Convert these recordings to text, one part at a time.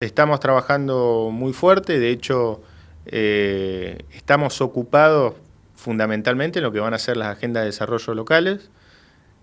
Estamos trabajando muy fuerte, de hecho eh, estamos ocupados fundamentalmente en lo que van a ser las agendas de desarrollo locales.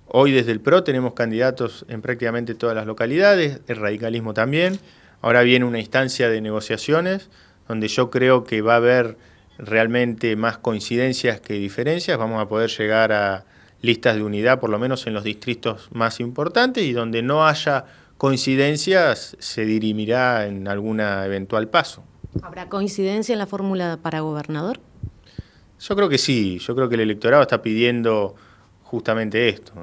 Hoy desde el PRO tenemos candidatos en prácticamente todas las localidades, el radicalismo también. Ahora viene una instancia de negociaciones donde yo creo que va a haber realmente más coincidencias que diferencias. Vamos a poder llegar a listas de unidad, por lo menos en los distritos más importantes, y donde no haya coincidencias se dirimirá en alguna eventual paso. ¿Habrá coincidencia en la fórmula para gobernador? Yo creo que sí, yo creo que el electorado está pidiendo justamente esto.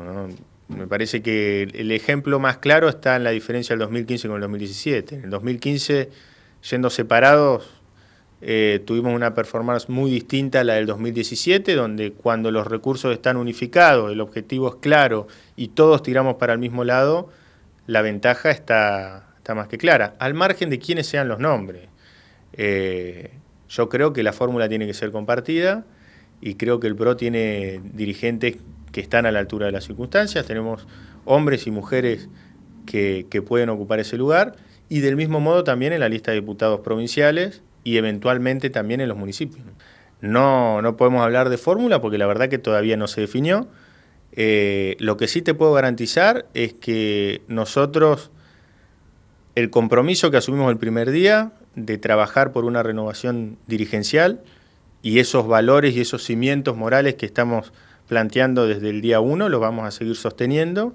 Me parece que el ejemplo más claro está en la diferencia del 2015 con el 2017. En el 2015, yendo separados, eh, tuvimos una performance muy distinta a la del 2017, donde cuando los recursos están unificados, el objetivo es claro y todos tiramos para el mismo lado, la ventaja está, está más que clara, al margen de quiénes sean los nombres. Eh, yo creo que la fórmula tiene que ser compartida y creo que el PRO tiene dirigentes que están a la altura de las circunstancias, tenemos hombres y mujeres que, que pueden ocupar ese lugar y del mismo modo también en la lista de diputados provinciales y eventualmente también en los municipios. No, no podemos hablar de fórmula porque la verdad que todavía no se definió, eh, lo que sí te puedo garantizar es que nosotros, el compromiso que asumimos el primer día de trabajar por una renovación dirigencial y esos valores y esos cimientos morales que estamos planteando desde el día uno, lo vamos a seguir sosteniendo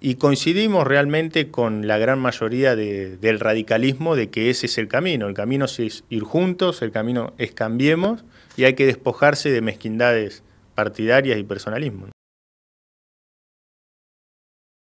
y coincidimos realmente con la gran mayoría del radicalismo de que ese es el camino. El camino es ir juntos, el camino es cambiemos y hay que despojarse de mezquindades partidarias y personalismo.